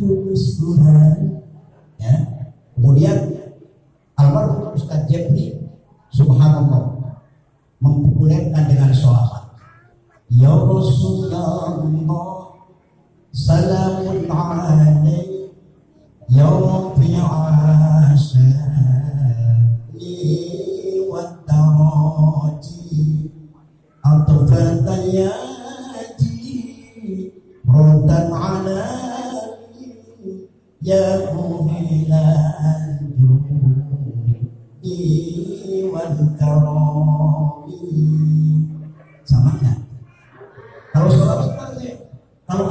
Yunus Burhan ya kemudian almarhum Ustadz Jepri Subhanallah mempopulerkan dengan sholawat Ya Rasulullah salamun alaik Ya Rabbi asani wa taraji Atfata yaji Rotan alaik يهداه إلى الجود sama? Kalau sholat kalau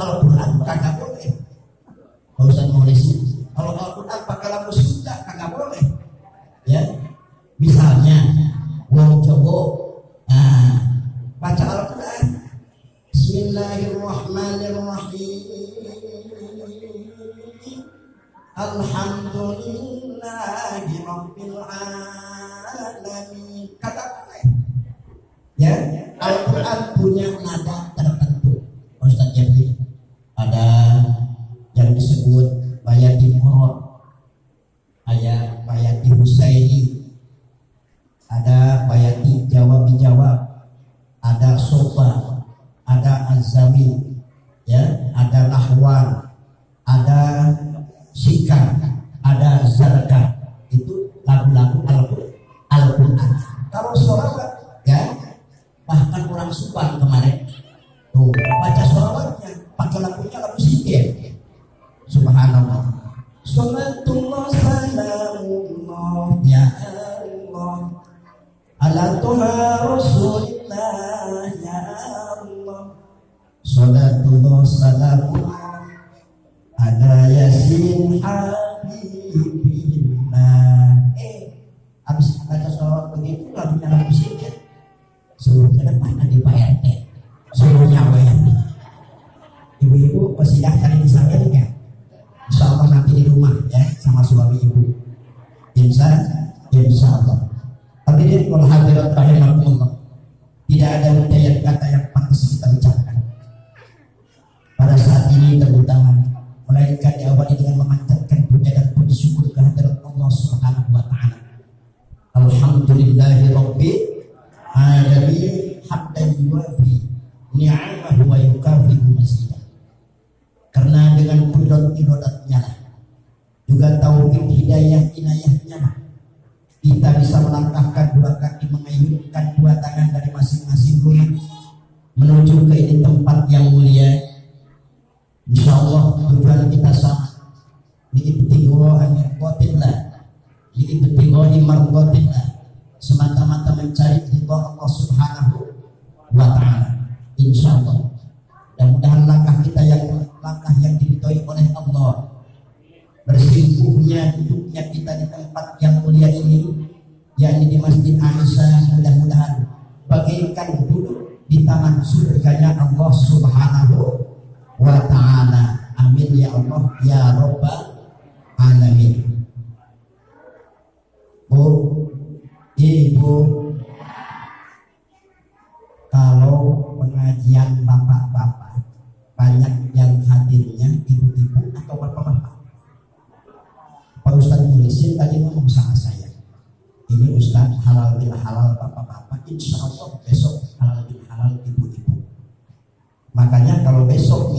well. Alaihi ya Allah ya Robba Alamin. Bu Ibu kalau pengajian bapak-bapak banyak yang hadirnya ibu-ibu atau bapak-bapak? Pak Ustaz Mulisin tadi ngomong sama saya ini Ustaz halal bila halal bapak-bapak insya Allah besok halal bila halal ibu-ibu. Makanya kalau besok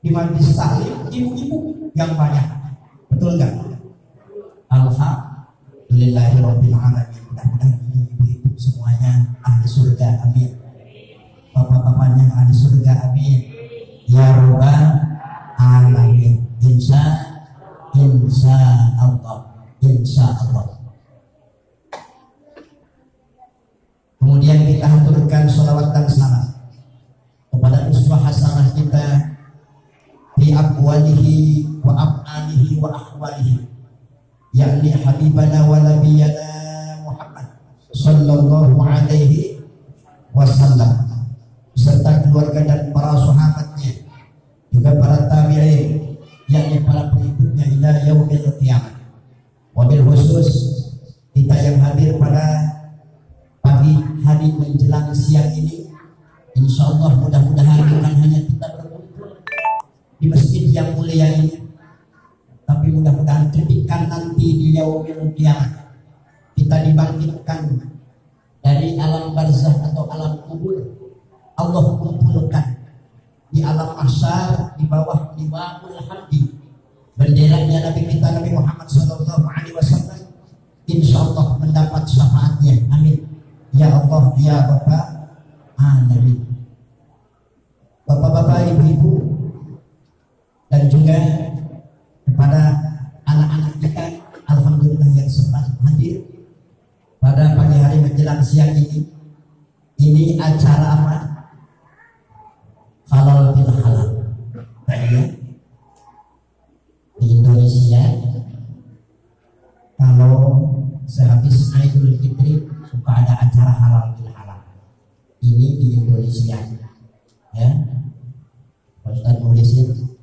di majlis taklim ibu-ibu yang banyak. Betul nggak? Alhamdulillahirabbil alamin. Mudah-mudahan ibu-ibu semuanya ahli surga. Amin. Bapak-bapaknya ahli surga. Amin. Ya Rabbal yakni habibana wa nabiyana ya Bapak alamin Bapak-bapak ibu-ibu dan juga kepada anak-anak kita alhamdulillah yang sempat hadir pada pagi hari menjelang siang ini. Ini acara apa ini di Indonesia. Ya. Ustaz nulisin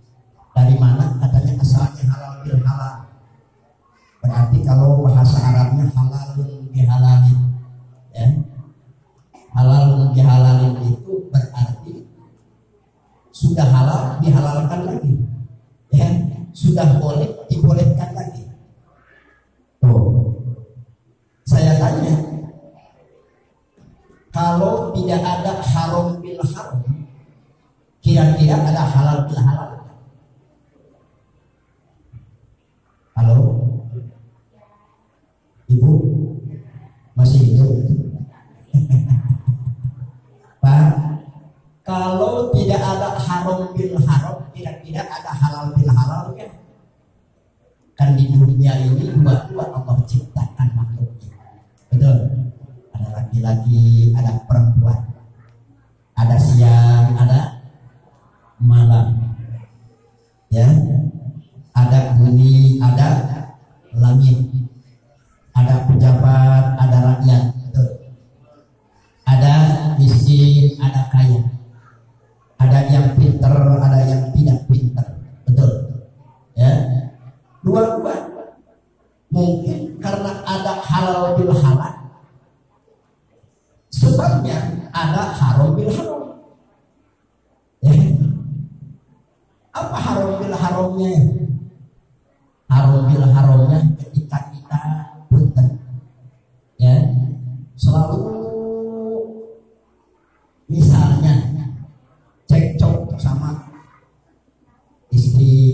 dari mana katanya asalnya halal bil halal? Berarti kalau bahasa Arabnya halalun bihalalin ya. Halalun bihalalin itu berarti sudah halal dihalalkan lagi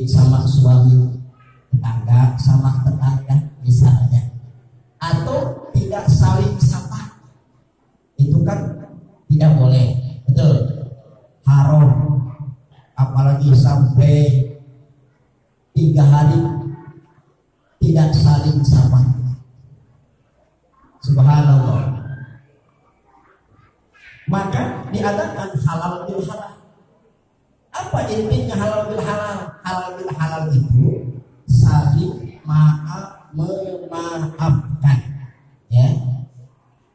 sama suami tetangga sama tetangga misalnya atau tidak saling sapa itu kan tidak boleh betul haram apalagi sampai tiga hari tidak saling sama. Subhanallah. Maka diadakan halal bil halal. Apa intinya halal bil halal? Halal bil halal itu saling maaf memaafkan. Ya.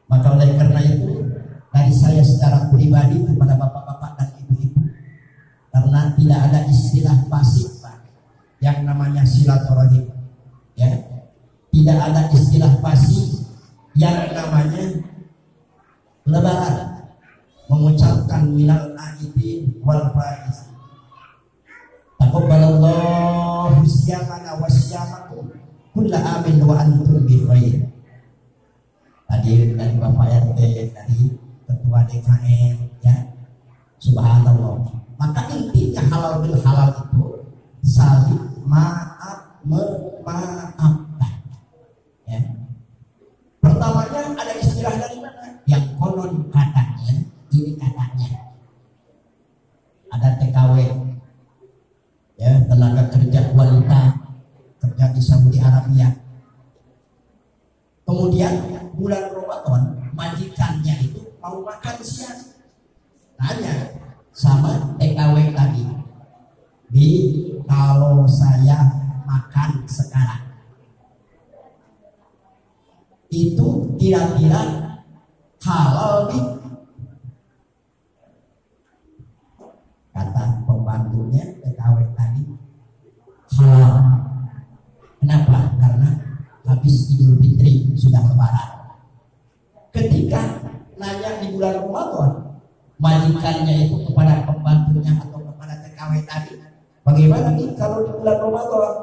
Maka oleh karena itu dari saya secara pribadi kepada bapak-bapak dan ibu-ibu karena tidak ada istilah pasif Pak yang namanya silaturahim ya tidak ada istilah pasti yang namanya lebaran mengucapkan minal kulla amin wa antum bi khair. Tadi dari Bapak RT dari ketua DKM ya. Subhanallah. Maka intinya halal bil halal itu saling maaf kalau saya makan sekarang. Itu kira-kira halal nih. Kata pembantunya TKW tadi halal. Kenapa? Karena habis Idul Fitri sudah lebaran. Ketika nanya di bulan Ramadan, majikannya itu kepada pembantu bagaimana nih kalau di bulan Ramadan?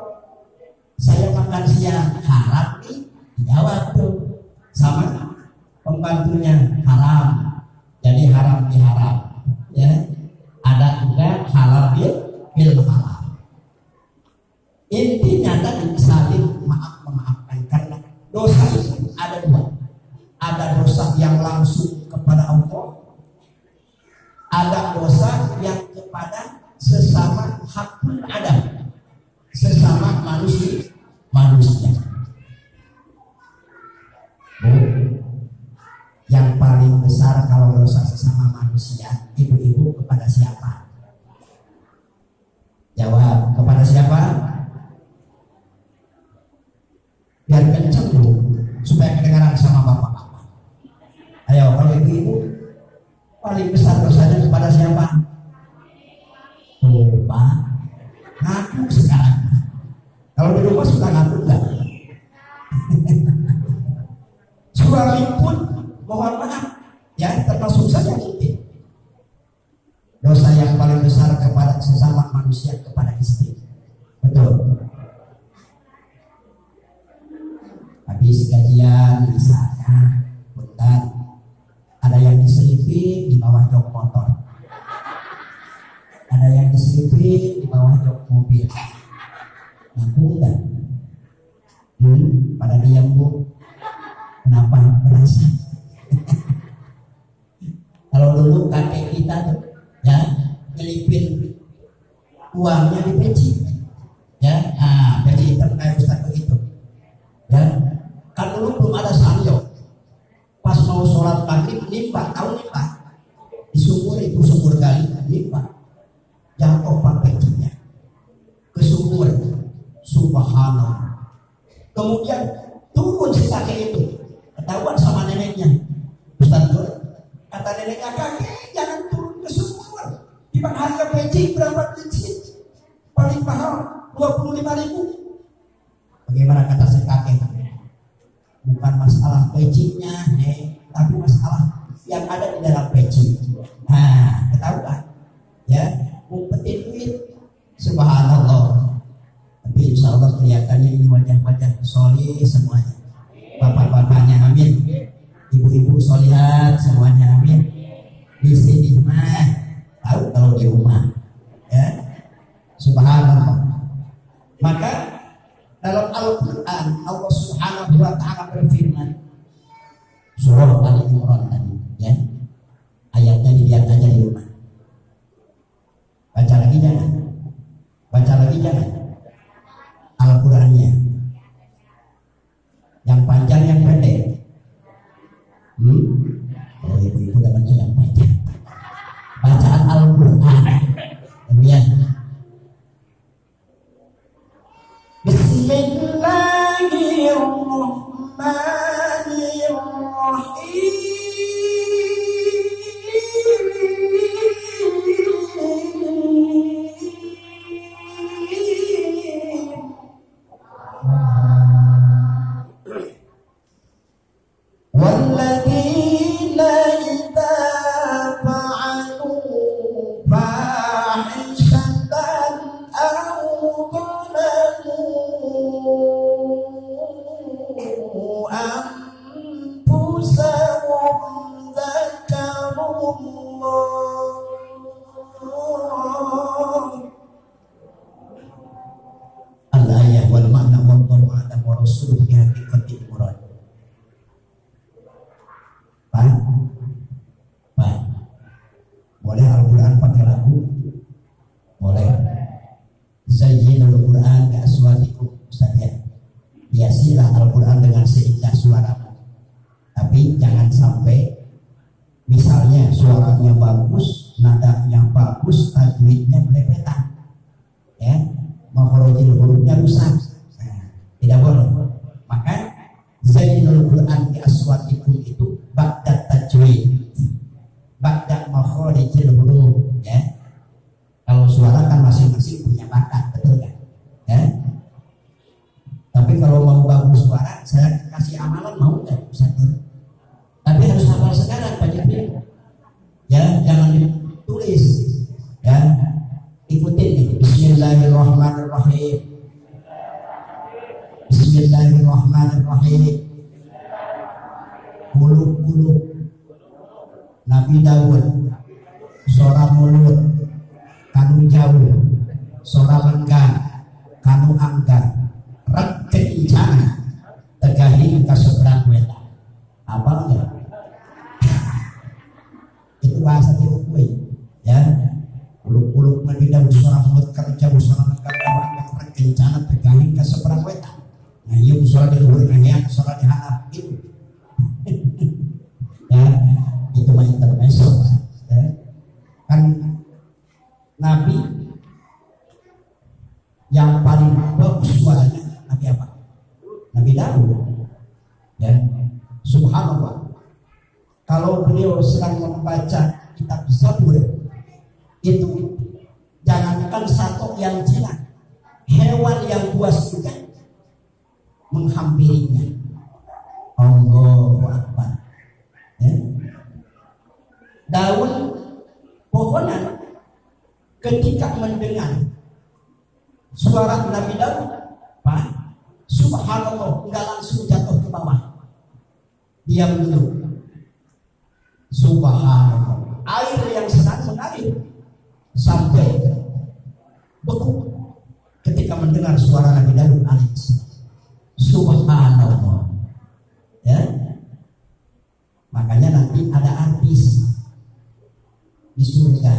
Saya makan siang haram nih jawab tuh. Sama pembantunya haram. manusia, ibu-ibu kepada siapa? Jawab, kepada siapa? Biarkan manusia kepada istri. Betul. Habis gajian misalnya, bentar, ada yang diselipin di bawah jok motor. Ada yang diselipin di bawah jok mobil. Ngaku enggak? Hmm, pada diam bu. 11. Ustaz? Tapi harus hafal sekarang Pak Jibril. Ya, jangan ditulis. Ya, ikutin. Bismillahirrahmanirrahim. Bismillahirrahmanirrahim. Muluk-muluk. Nabi Dawud. Sora mulut. Kanu jauh. Sora lengkang. Kanu angkat. Rek kencana. Tegahi kaseberang weta. Enggak? itu bahasa tiru ya. Uluk-uluk nabi Daud seorang mulut kerja seorang kerja yang rencana pegangan ke seberang weta. Nah iya musola di luhur nanya musola di itu ya itu mah intermezzo ya. kan nabi yang paling bagus suaranya nabi apa? Nabi Daud ya subhanallah. Kalau beliau sedang membaca kitab Zabur itu jangankan satu yang jinak hewan yang buas juga menghampirinya. Allahu Akbar. Ya. daun pohonan ketika mendengar suara Nabi Daud Subhanallah nggak langsung jatuh ke bawah diam dulu Subhanallah. Air yang sedang mengalir sampai beku ketika mendengar suara Nabi Daud alaihissalam. Subhanallah. Ya. Makanya nanti ada artis di surga.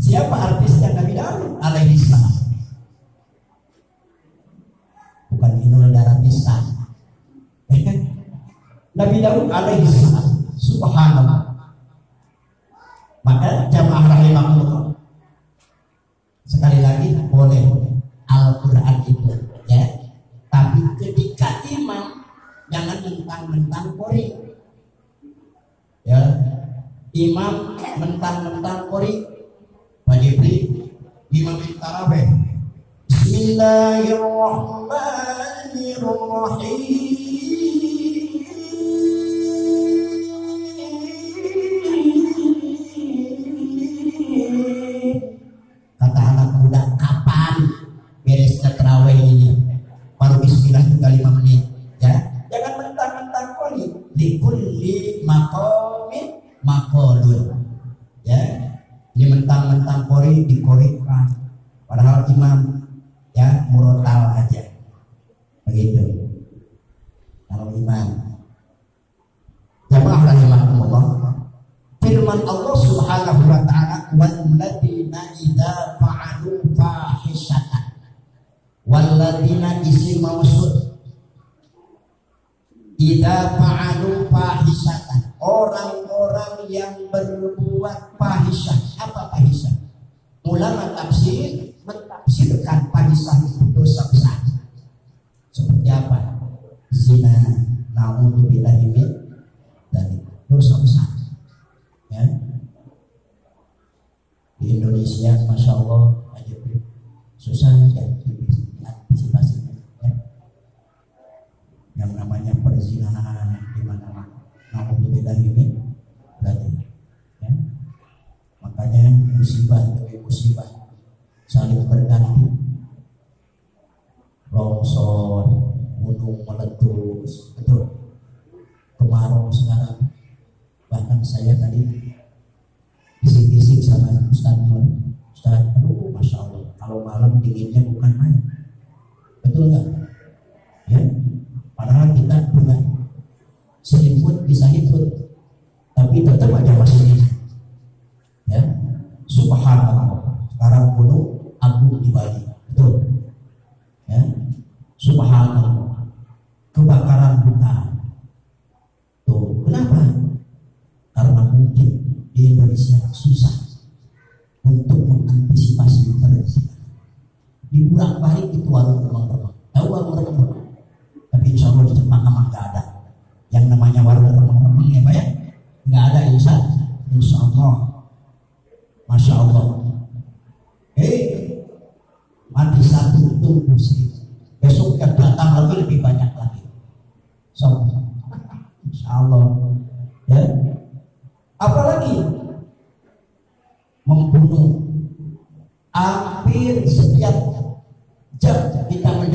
Siapa artisnya Nabi Daud alaihissalam? Bukan Inul Daratista. Nabi Daud alaihi subhanallah. Maka jamaah rahimahullah sekali lagi boleh Al-Quran itu ya. Tapi ketika imam jangan mentang-mentang kori. Ya. Imam mentang-mentang kori. Pak Jibri imam taraweh Bismillahirrahmanirrahim makolun ya ini mentang-mentang kori dikorikan padahal imam ya murotal aja. Begitu. Kalau imam. Jamaah rahimahumullah firman Allah Subhanahu wa taala walladzina idza fa'alu fahishatan. Walladzina isim mausud idza fa'alu fahishatan orang-orang yang berbuat fahisyah. Apa fahisyah? Ulama tafsir mentafsirkan fahisyah itu dosa besar. Seperti apa? Zina naudzubillahi min dari dosa besar. Ya. Di Indonesia masya Allah aja susah ya antisipasi. Ya. yang namanya perzinahan naudzubillah ini berarti ya. makanya musibah demi musibah. Saling berganti. Longsor gunung meletus. Betul. Kemarau sekarang. Bahkan saya tadi bisik-bisik sama Ustaz Nur. Ustaz, aduh Masya Allah kalau malam dinginnya bukan main. Betul nggak? kemudian selimut bisa ikut, tapi tetap ada masih membunuh. Hampir setiap jam kita mendengar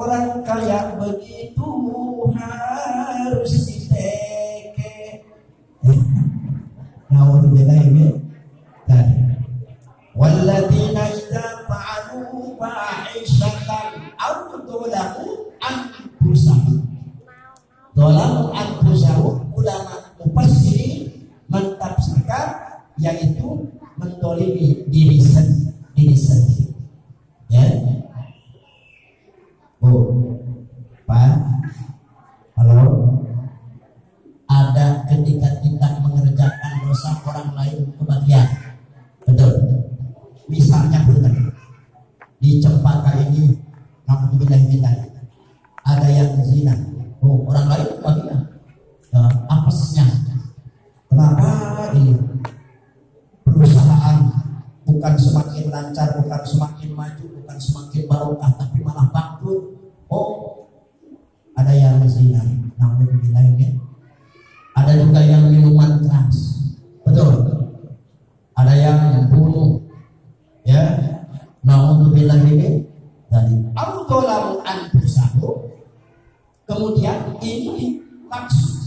orang kaya begitu harus diteke. Nah, untuk kita ini.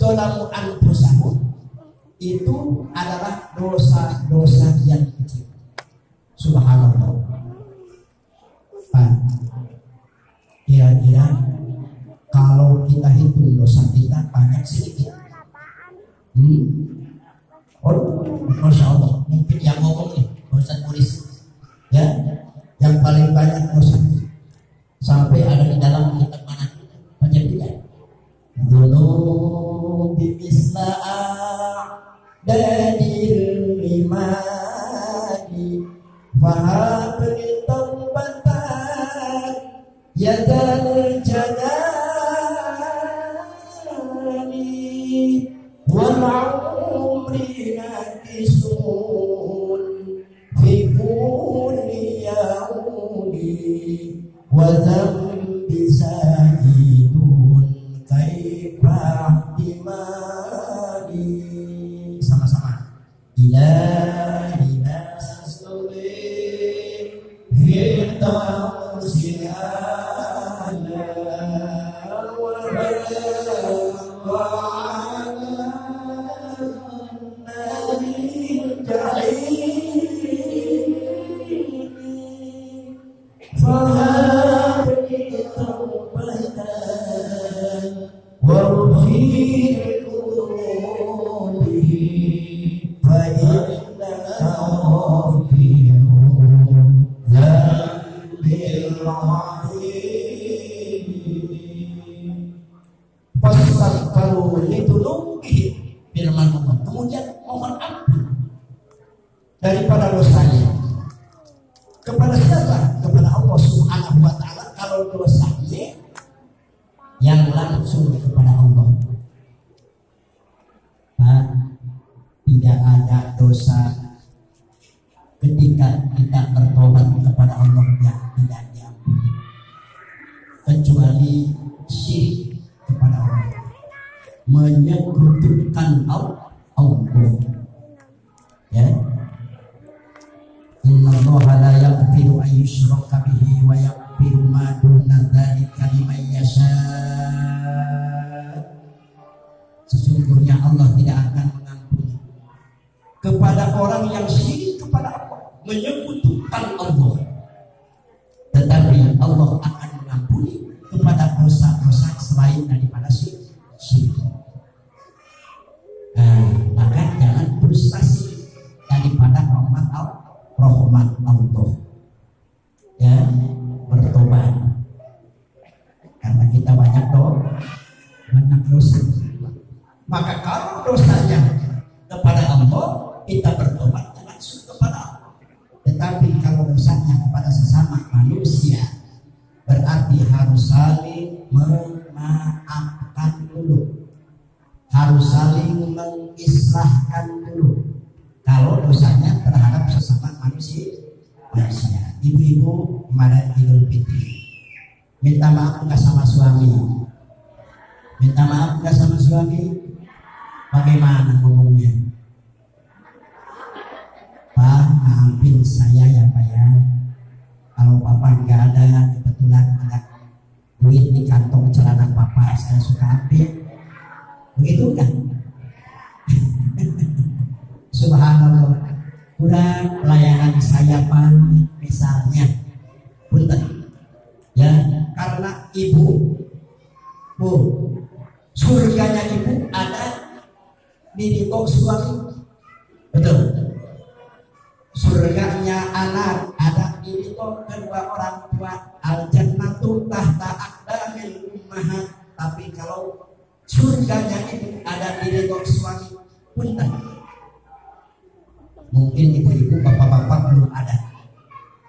dolamu dosamu itu adalah dosa-dosa yang kecil. Subhanallah. Pak, kira-kira kalau kita hitung dosa kita banyak sedikit. Hmm. Oh, Masya Allah, mungkin yang ngomong nih, dosa tulis. Ya, yang paling banyak dosa sampai da kecuali syirik kepada Allah menyekutukan Allah minta maaf nggak sama suami. Minta maaf nggak sama suami? Bagaimana ngomongnya? Pak maafin saya ya Pak ya. Kalau Papa nggak ada kebetulan ada duit di kantong celana Papa saya suka ambil. Begitu kan Subhanallah. Kurang pelayanan saya pan misalnya. Punten. Ya karena ibu. Bu surganya ibu ada di ridho suami. Betul. Surganya anak ada di ridho kedua orang tua. Al jannatu tahta aqdamil ummahat tapi kalau surganya ibu ada di ridho suami punten. Mungkin ibu-ibu bapak-bapak belum ada.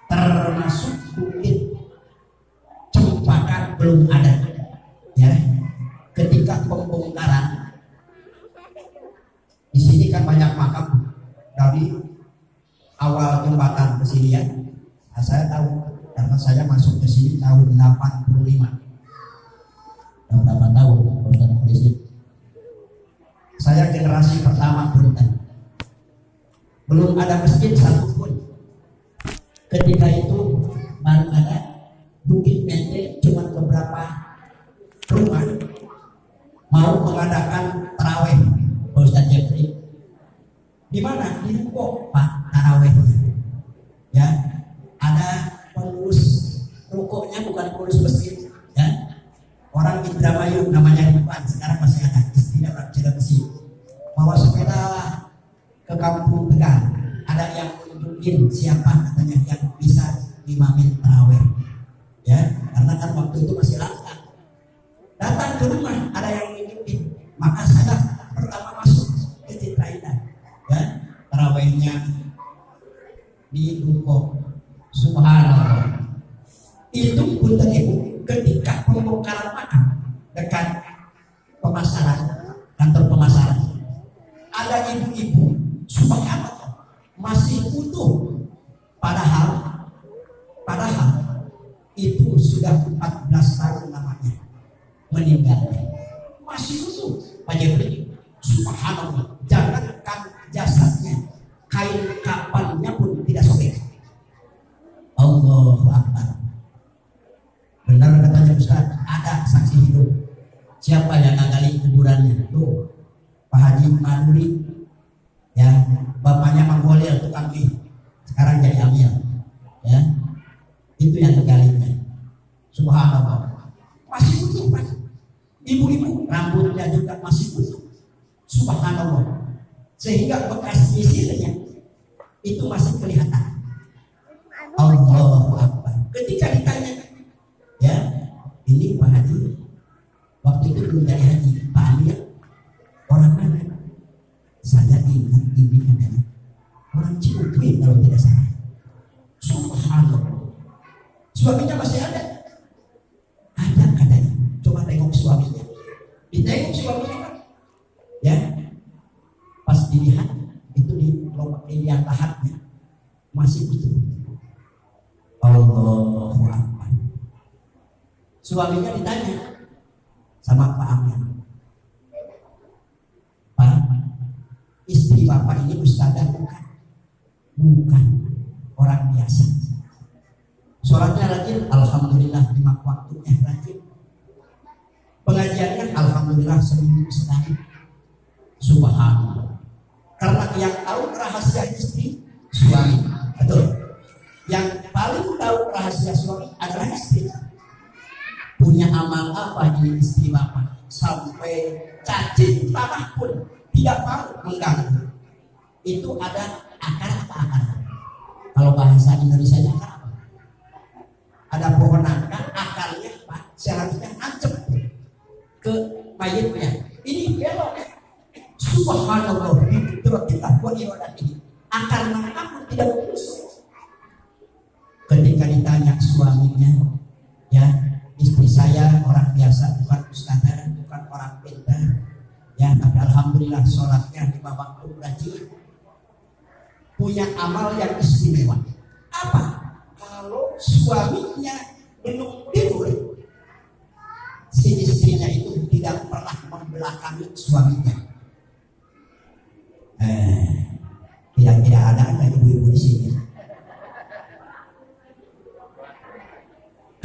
Termasuk belum ada. Ya. Ketika pembongkaran. Di sini kan banyak makam dari awal jembatan ke sini ya. Nah, saya tahu karena saya masuk ke sini tahun 85 dan berapa tahun Ustaz polisi saya generasi pertama Punten belum ada masjid satu pun ketika itu baru ada bukit mente cuma beberapa rumah. Mau mengadakan taraweh Ustaz Jeffrey. Di mana? Di ruko Pak tarawehnya. Ya ada pengurus rukonya bukan pengurus masjid ya. Orang Indramayu namanya Ridwan sekarang masih ada istrinya orang Cilengsi bawa sepeda ke kampung Tegal. Ada yang menunjukin siapa katanya yang bisa imamin taraweh ya karena kan waktu itu masih langka. Datang ke rumah ada yang menunjukin maka saya pertama masuk ke Citra Indah ya tarawehnya di Duko Subhanallah. Itu pun ibu Suaminya ditanya sama Pak Amir. Pak, istri Bapak ini ustazah bukan? Bukan. Orang biasa. Sholatnya rajin, Alhamdulillah lima waktunya rajin. Pengajiannya Alhamdulillah seminggu sekali. Subhanallah. Karena yang tahu rahasia istri suami. Betul. Yang paling tahu rahasia suami adalah istri. Punya amal apa di istri bapak sampai cacing tanah pun tidak mau mengganggu. Itu ada akar apa akar? Kalau bahasa Indonesia akar apa? Ada pohon nangka, akarnya Pak, seharusnya ancep ke mayatnya. Ini belok. Subhanallah, itu kita buat ini. Akar nangka pun tidak lurus. Ketika ditanya suaminya, ya istri saya orang biasa, bukan ustazah, bukan orang pintar, ya tapi alhamdulillah sholatnya di waktu rajin punya amal yang istimewa. Apa? kalau suaminya belum tidur, si istrinya itu tidak pernah membelakangi suaminya. Eh, tidak tidak ada ada ibu-ibu di sini.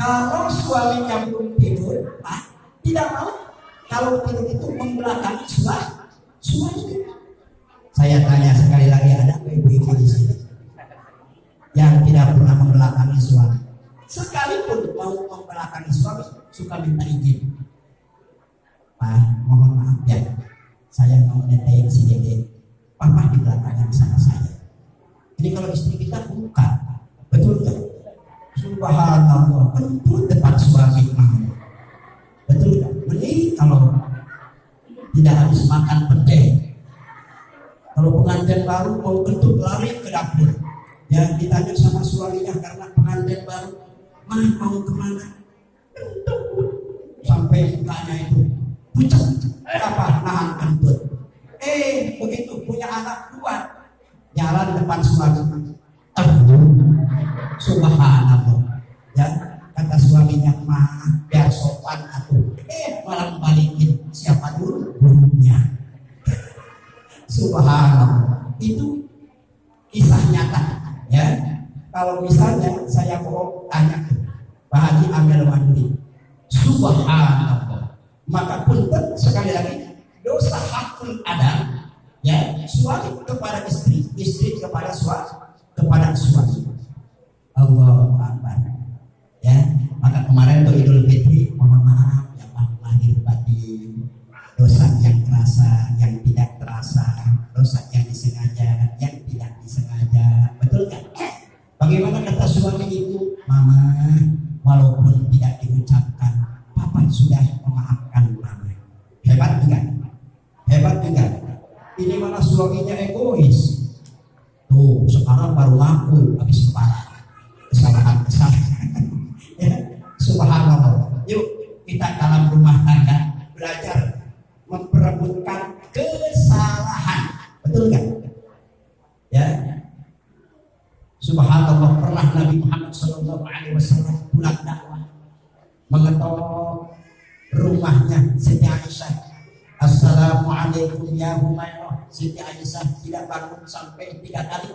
Kalau suaminya belum tidur, Pak, tidak mau. Kalau tidur itu membelakangi suami, suami. Saya tanya sekali lagi ada ibu-ibu di sini? yang tidak pernah membelakangi suami. Sekalipun mau membelakangi suami, suka minta izin. Pak, mohon maaf ya, saya mau nyetain dede. Papa di belakangnya sama saya. Jadi kalau istri kita buka, betul tak? Subhanallah, tentu depan suami. Betul tak? Ini kalau tidak habis makan pete. Kalau pengantin baru mau kentut lari ke dapur Ya ditanya sama suaminya karena pengantin baru, mah mau ke mana? Sampai mukanya itu pucat. Apa nahan kentut? Eh begitu punya anak dua, jalan depan suami. Subhanallah. Ya kata suaminya mah biar sopan aku. Eh malah balikin siapa dulu gurunya. Subhanallah. Itu kisah nyata Ya, kalau misalnya saya mau tanya Pak Haji Amir Mandiri, Subhanallah, maka pun sekali lagi dosa hakul adam ya suami kepada istri, istri kepada suami, kepada suami. Allah Akbar. Ya, maka kemarin tuh Idul Fitri, mohon maaf ya Pak lahir batin, dosa yang terasa, yang tidak terasa, dosa yang disengaja, yang tidak disengaja, betul kan? Bagaimana kata suami itu, Mama, walaupun tidak diucapkan, Papa sudah memaafkan Mama. Hebat juga, hebat juga. Ini mana suaminya egois. Tuh, sekarang baru ngaku habis kepala kesalahan kesalahan. ya, subhanallah. Yuk kita dalam rumah tangga belajar memperebutkan kesalahan. Betul kan? Ya, Subhanallah pernah Nabi Muhammad Shallallahu Alaihi Wasallam pulang dakwah mengetok rumahnya Siti Aisyah. Assalamualaikum ya Humairah. Siti Aisyah tidak bangun sampai tiga kali.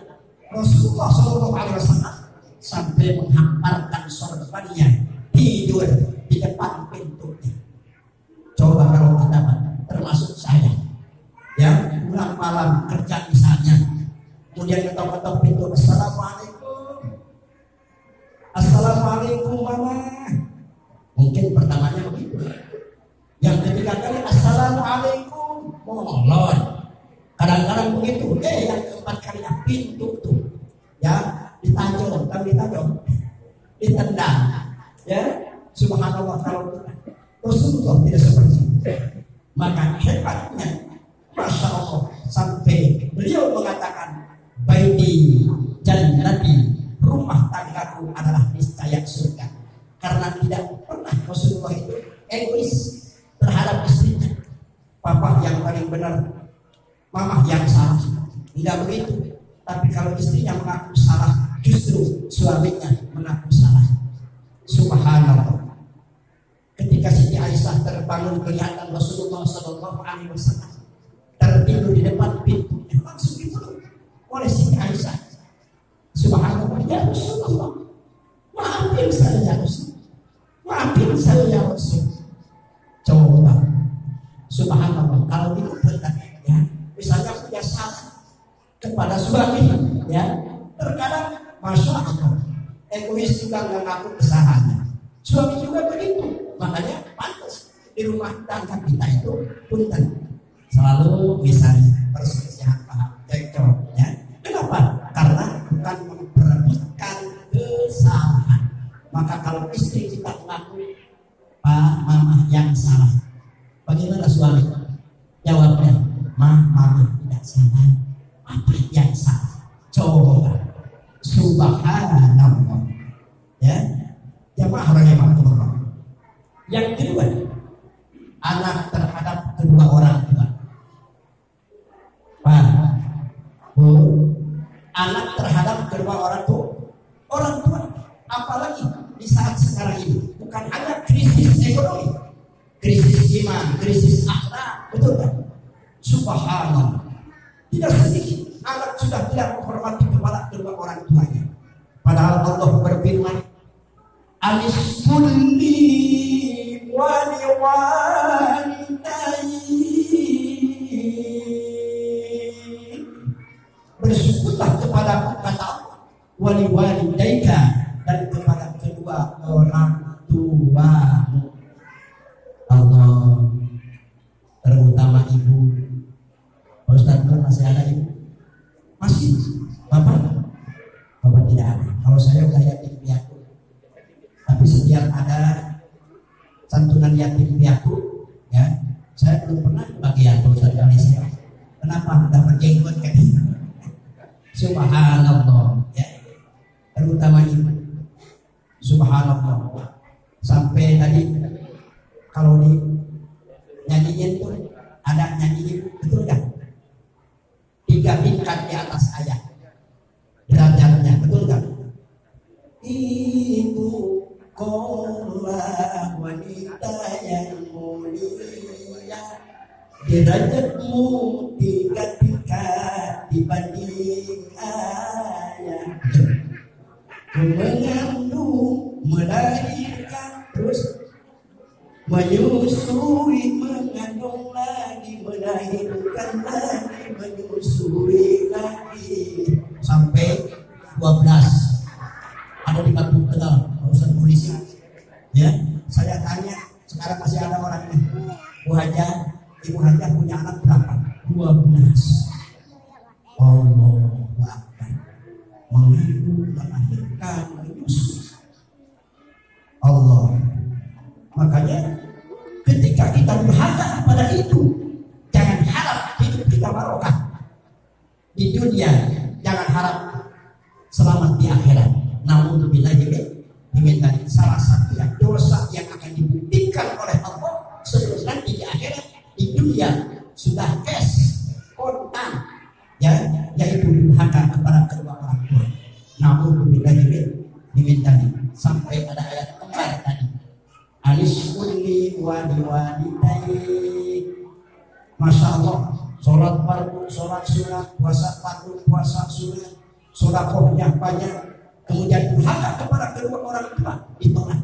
Rasulullah Shallallahu Alaihi Wasallam sampai menghamparkan sorbannya tidur di depan pintunya. Coba kalau kita termasuk saya yang pulang malam Suami juga begitu. Makanya pantas di rumah tangga kita itu punten selalu bisa perselisihan paham cekcok ya. Kenapa? Karena bukan memperebutkan kesalahan. Maka kalau istri kita mengaku Pak Mama yang salah, bagaimana suami? Jawabnya, Ma Mama tidak salah. kalau di nyanyiin tuh ada nyanyiin betul nggak? Tiga tingkat di atas ayah. Derajatnya betul nggak? Ibu kaulah wanita yang mulia. Derajat menyusui mengandung lagi melahirkan lagi menyusui lagi. Sampai 12 ada di Kampung Tegal urusan polisi. Ya saya tanya sekarang masih ada orang ini Bu Haja Ibu Haja punya anak berapa? 12 Allah Akbar. Mengandung melahirkan menyusui. Allah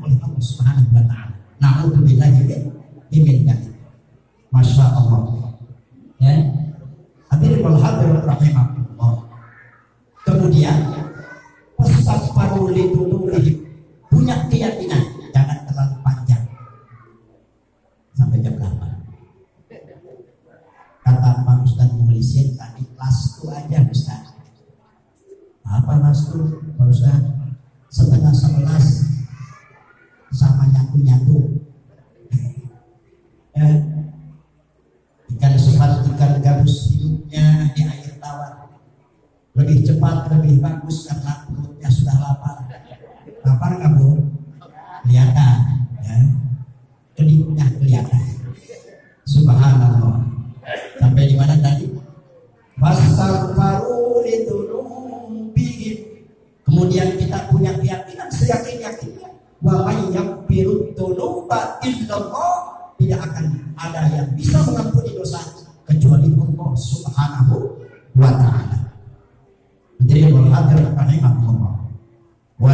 oleh Allah Subhanahu wa taala. Nauzubillahi juga diminta, Masya Allah.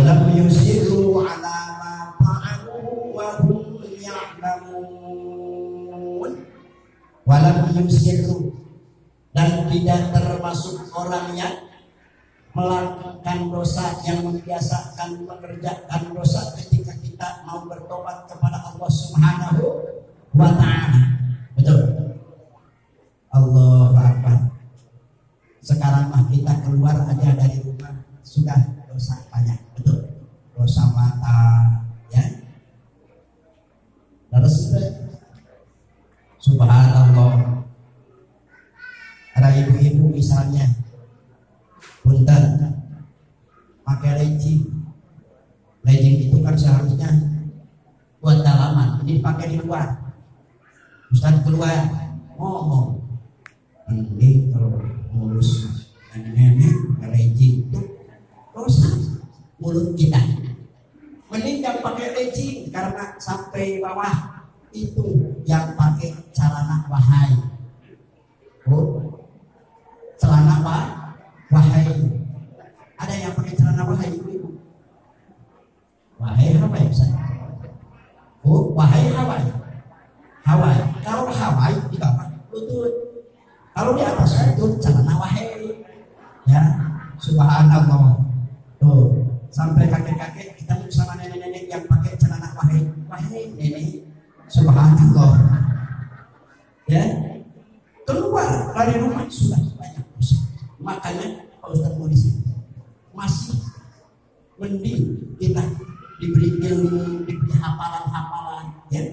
Wa lam yusiru ala ma fa'alu wa hum ya'lamun. Wa lam yusiru dan tidak termasuk orang yang melakukan dosa yang membiasakan mengerjakan dosa ketika kita mau bertobat kepada Allah Subhanahu wa taala. Betul. Allah Akbar. Sekarang mah kita keluar aja dari rumah sudah dosa banyak. Betul. Dosa mata ya. Terus Subhanallah. Ada ibu-ibu misalnya punten pakai legging legging itu kan seharusnya buat dalaman ini pakai di luar Ustaz keluar ngomong ini kalau mulus mulut kita mending yang pakai legging karena sampai bawah itu yang pakai celana wahai oh celana apa Wahai ada yang pakai celana wahai ibu-ibu. Wahai Hawaii saya. Oh, wahai Hawaii. Hawaii. Kalau Hawaii di bawah lutut. Kalau di atas lutut celana wahai. Ya, subhanallah. Ya, keluar dari rumah sudah banyak dosa. Makanya Pak Ustaz sini masih mending kita diberi ilmu, diberi hafalan-hafalan, ya.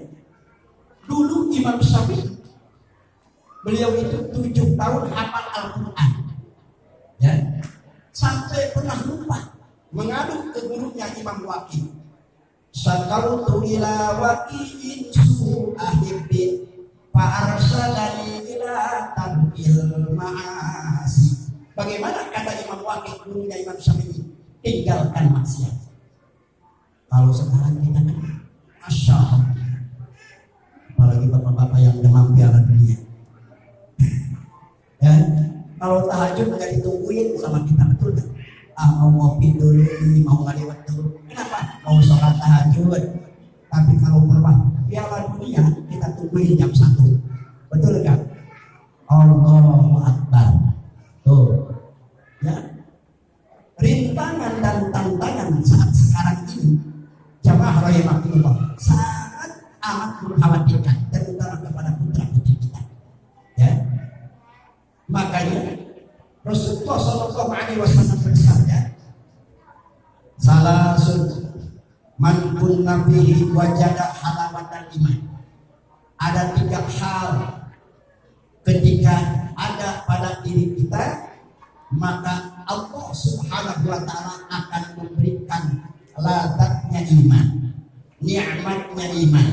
Dulu Imam Syafi'i beliau itu tujuh tahun hafal Al-Quran, ya. Sampai pernah lupa mengadu ke gurunya Imam Waki. Sakautu ila waki'in su'ahibin tabil ma'asi Bagaimana kata Imam Wakil gurunya Imam Syafi'i? Tinggalkan maksiat. Kalau sekarang kita kan Masya. Apalagi bapak-bapak yang demam piala dunia. ya, kalau tahajud nggak ditungguin sama kita betul kan? Ah mau ngopi dulu, mau ngaliwat dulu. Kenapa? Mau sholat tahajud. Tapi kalau berubah piala dunia kita tungguin jam satu. Betul kan? Allah Akbar. Tuh. Ya. Rintangan dan tantangan saat sekarang ini jamaah rahimahullah sangat amat mengkhawatirkan terutama kepada putra putri kita. Ya. Makanya Rasulullah Shallallahu Alaihi Wasallam bersabda, salah man pun nabihi wajada halawatan iman. Ada tiga hal ketika ada pada diri kita maka Allah Subhanahu wa taala akan memberikan ladaknya iman nikmatnya iman.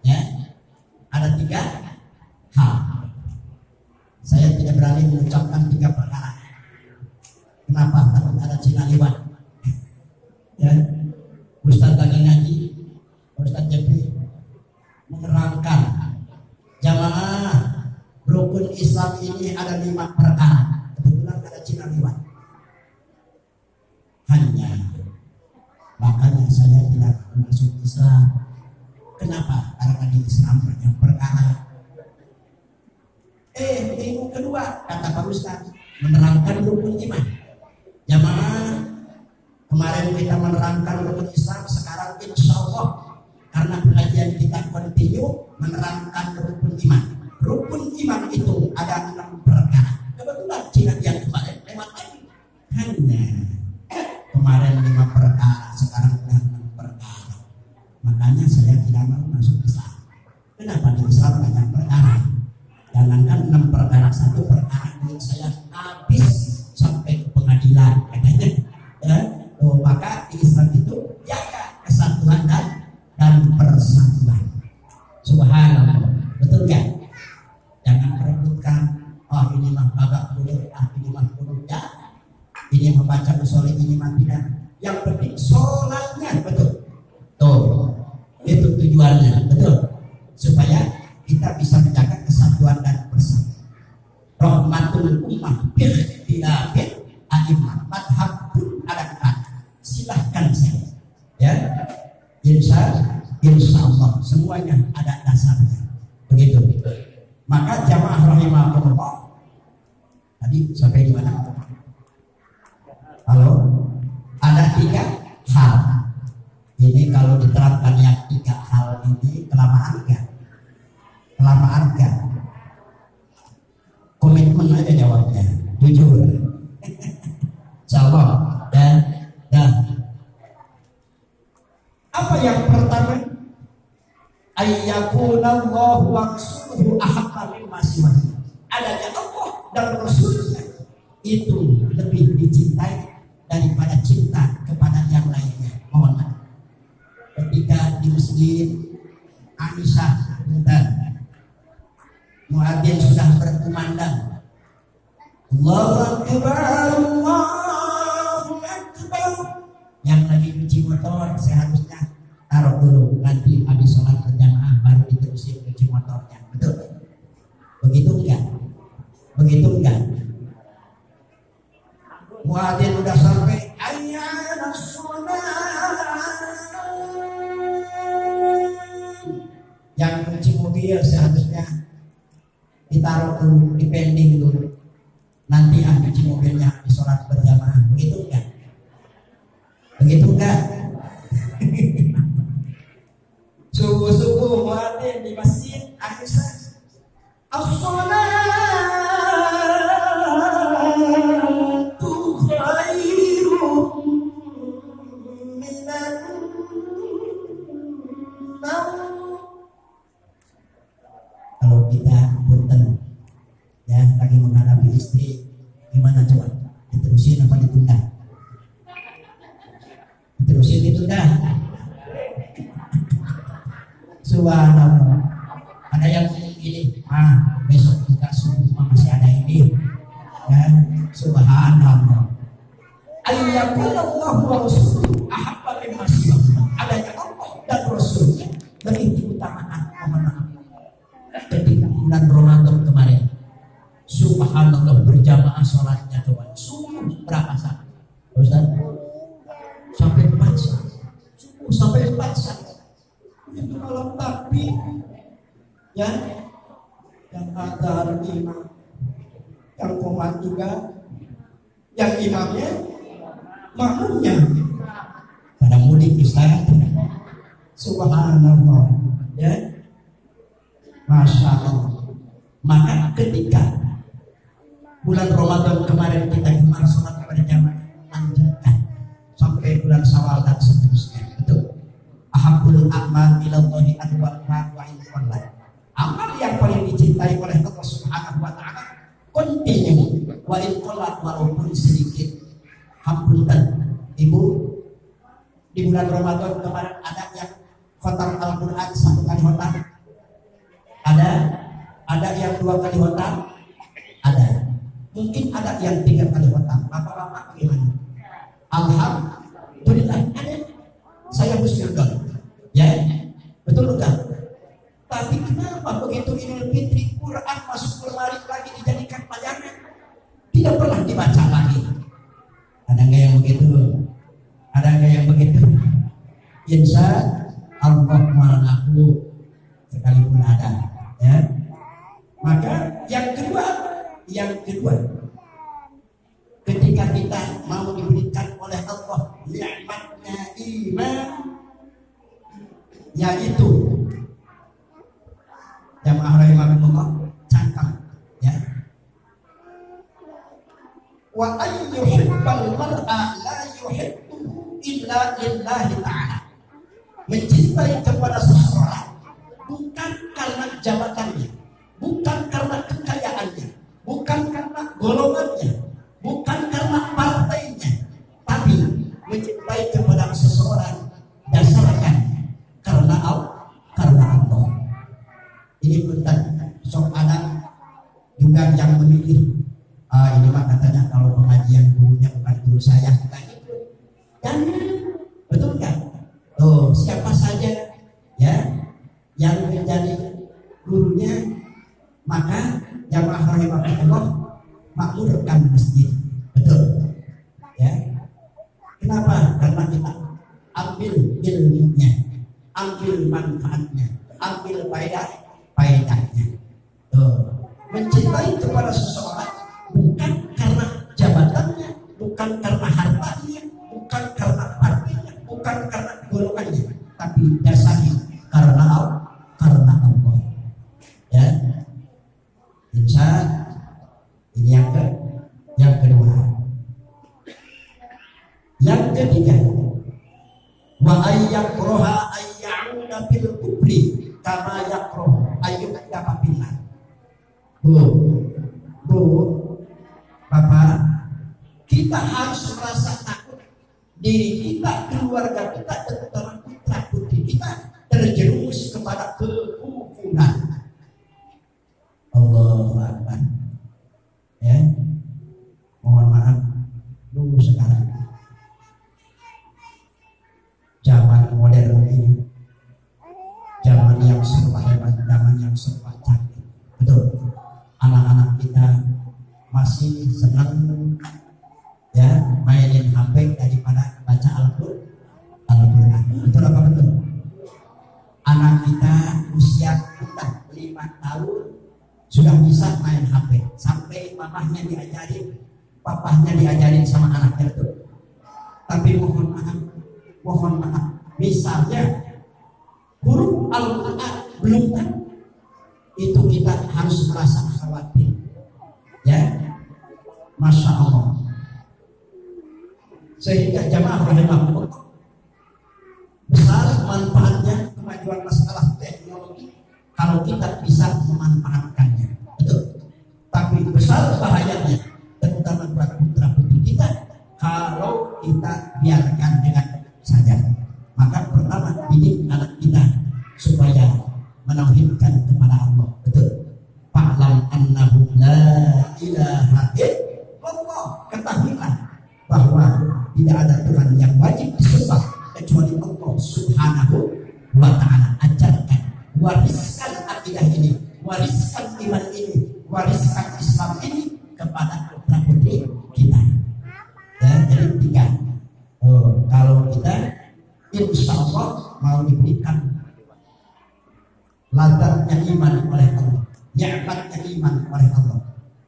Ya. Ada tiga hal. Saya tidak berani mengucapkan tiga perkara. Kenapa? Takut ada Cina liwat ya. Ustaz lagi ngaji Ustaz Jepri menerangkan jamaah rukun Islam ini ada lima perkara. Kebetulan ada Cina lewat. Hanya makanya saya tidak masuk Islam. Kenapa? Karena di Islam banyak perkara. Eh, minggu kedua kata Pak Ustaz menerangkan rukun iman. Jamaah kemarin kita menerangkan rukun Islam, sekarang insya Allah karena pengajian kita continue menerangkan rukun iman rukun iman itu ada enam perkara. Kebetulan Cina yang kemarin lewat lagi. Hanya kemarin lima perkara, sekarang sudah enam perkara. Makanya saya tidak mau masuk Islam. Kenapa di Islam banyak perkara? Jangankan enam perkara, satu perkara semuanya ada dasarnya. Begitu. Maka jamaah rahimahullah tadi sampai di mana? Halo? Ada tiga hal. Ini kalau diterapkan yang tiga hal ini kelamaan kan kelamaan kan komitmen aja jawabnya. Jujur. Insya Allah. Dan dan. Apa yang pertama? Ayyakunallahu wa rasuluhu ahabba mimma Adanya Allah dan Rasulnya itu lebih dicintai daripada cinta kepada yang lainnya. Mohon maaf. Ketika di masjid Aisyah dan Muadzin sudah berkumandang Allahu Akbar Allahu Akbar yang lagi cuci motor seharusnya taruh dulu nanti habis sholat berjamaah baru diterusin cuci motornya betul begitu enggak begitu enggak muadzin udah sampai ayat yang cuci mobil seharusnya ditaruh dulu, dipending dulu. Nanti ah cuci mobilnya di sholat berjamaah, begitu enggak? Begitu enggak? Subuh-subuh muadzin di masjid Aisyah. As-salatu khairun minan Kalau kita punten ya lagi menghadapi istri gimana coba? Diterusin apa ditunda? Diterusin ditunda subhanallah. Ada yang gini ah besok kita subuh masih ada ini. Dan subhanallah. Ayyakunallahu wa rasuluhu ahabba mimma adanya Allah dan Rasulnya lebih diutamakan maaf ketika bulan Ramadan kemarin subhanallah berjamaah sholatnya coba. Subuh berapa saat? Ustaz? Sampai empat saat. Subuh sampai empat saat itu malam tapi ya. Yang ada imam yang komat juga. Yang imamnya makmumnya pada mudik Ustaz subhanallah ya. Masya Allah maka ketika bulan Ramadan kemarin kita gemar sholat kepada jamaah lanjutkan sampai bulan Syawal dan seterusnya ahabul amal ilallahi anwa'ma wa inqallah amal yang paling dicintai oleh Allah Subhanahu wa taala continue. Wa inqallah walaupun sedikit hampunten ibu di bulan Ramadan kemarin ada yang khotam Al-Quran satu kali khotam ada? Ada yang dua kali khotam ada. Mungkin ada yang tiga kali khotam bapak-bapak bagaimana? Alhamdulillah. Ada? Saya bersyukur ya betul enggak? Tapi kenapa begitu Idul Fitri Quran masuk lemari lagi dijadikan pelajaran tidak pernah dibaca lagi. Ada nggak yang begitu? Ada nggak yang begitu? Insya Allah marah aku sekalipun ada ya. Maka yang kedua yang kedua. Ketika kita mau diberikan oleh Allah nikmatnya iman yaitu jamaah rahimahullah cangkang ya. Wa ayyuhibbal mar'a la yuhibbuhu illa lillahi ta'ala. Mencintai kita usia kita lima tahun sudah bisa main HP sampai mamahnya diajarin papahnya diajarin sama anaknya itu tapi mohon maaf mohon maaf. Misalnya huruf Al-Quran belum kan itu kita harus merasa khawatir. Ya Masya Allah. Sehingga jamaah rahimahullah besar manfaatnya kemajuan masalah teknologi kalau kita bisa memanfaatkannya. Betul. Tapi besar bahayanya, terutama buat putra putri kita, kalau kita biarkan dengan saja. Maka pertama didik anak kita supaya menauhidkan kepada Allah. Betul. Fa'lam annahu la ilaha illallah. Ketahuilah bahwa tidak ada Tuhan yang wajib disembah kecuali Allah Subhanahu wa taala. Ajarkan wariskan akidah ini, wariskan iman ini, wariskan Islam ini kepada putra putri kita. Ya, jadi tiga. Oh, kalau kita insya Allah mau diberikan latarnya iman oleh Allah, nikmatnya iman oleh Allah.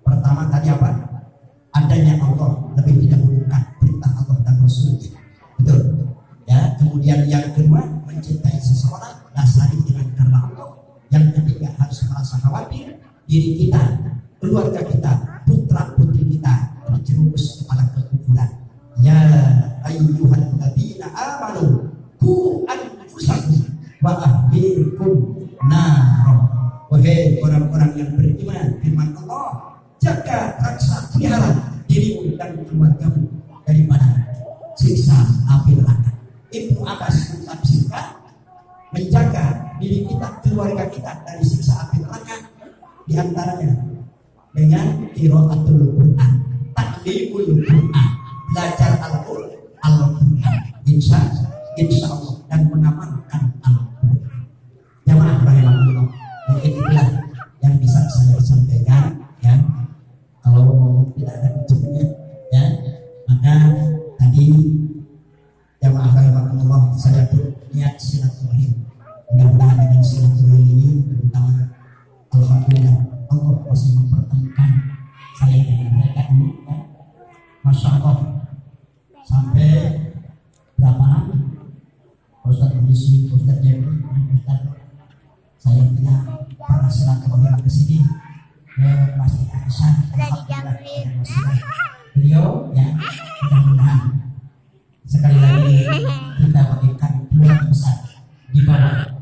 Pertama tadi apa? Adanya Allah lebih didahulukan perintah Allah dan Rasulnya. Betul. Ya, kemudian yang kedua mencintai seseorang dasari dengan karena Allah. Yang ketiga harus merasa khawatir diri kita, keluarga kita, putra putri kita terjerumus kepada kekufuran. Ya ayyuhan ladina amanu ku anfusakum wa ahlikum nar. Wahai orang-orang yang beriman, firman Allah, jaga raksa pelihara dirimu dan keluargamu dari mana siksa api neraka. Ibnu Abbas menjaga diri kita, keluarga kita dari siksa api neraka. Di antaranya dengan qiraatul Quran, taklimul Quran, belajar Al-Qur'an, Al-Qur'an, insya, insya Allah. Dan mengamalkan Al-Qur'an. Jamaah rahimahullah, mungkin itulah yang bisa saya sampaikan ya. Kalau tidak ada ujungnya ya, maka tadi jamaah rahimahullah saya pun niat silaturahim mudah-mudahan dengan silaturahim ini terutama alhamdulillah Allah masih mempertemukan saya dengan mereka ini ya. masya Allah sampai berapa lama Ustaz Polisi, Ustaz Jemri, Ustaz saya tidak pernah silaturahim ke sini ke Masjid Ahsan Alhamdulillah beliau ya mudah-mudahan sekali lagi kita bagikan peluang besar di bawah